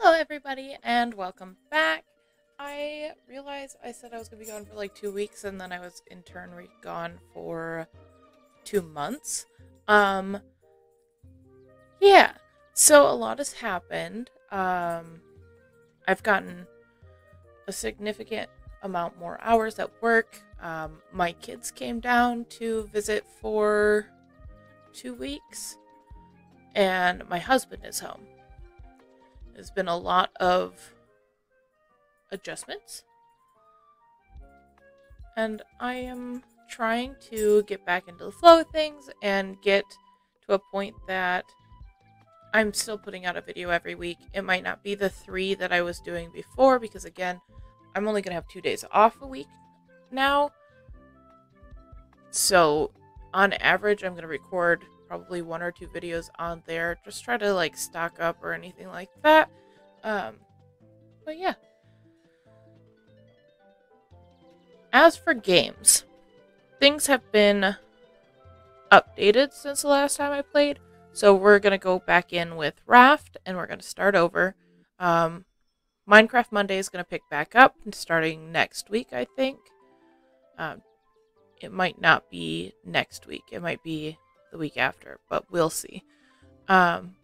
Hello, everybody, and welcome back. I realized I said I was going to be gone for like two weeks, and then I was in turn gone for two months. Um, yeah, so a lot has happened. Um, I've gotten a significant amount more hours at work. Um, my kids came down to visit for two weeks, and my husband is home. There's been a lot of adjustments, and I am trying to get back into the flow of things and get to a point that I'm still putting out a video every week. It might not be the three that I was doing before because, again, I'm only going to have two days off a week now. So, on average, I'm going to record probably one or two videos on there. Just try to like stock up or anything like that. Um, but yeah. As for games, things have been updated since the last time I played. So we're going to go back in with Raft and we're going to start over. Um, Minecraft Monday is going to pick back up starting next week, I think. Um, it might not be next week. It might be the week after, but we'll see. Um,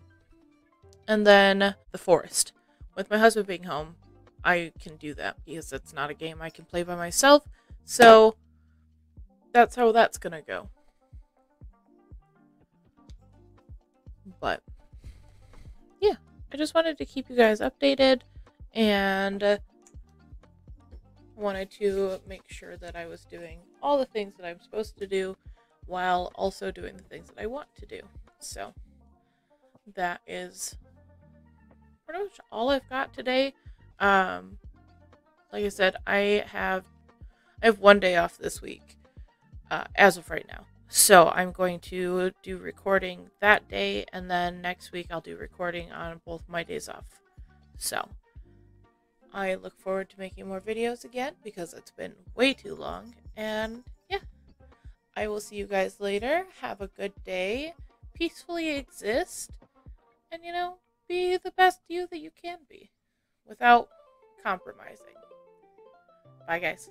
and then The Forest. With my husband being home, I can do that because it's not a game I can play by myself. So that's how that's to go. But yeah, I just wanted to keep you guys updated and uh, wanted to make sure that I was doing all the things that I'm supposed to do while also doing the things that I want to do. So that is pretty much all I've got today. Um, like I said, I have I have one day off this week, uh, as of right now. So I'm going to do recording that day, and then next week I'll do recording on both my days off. So I look forward to making more videos again because it's been way too long. And I will see you guys later. Have a good day. Peacefully exist. And you know, be the best you that you can be without compromising. Bye, guys.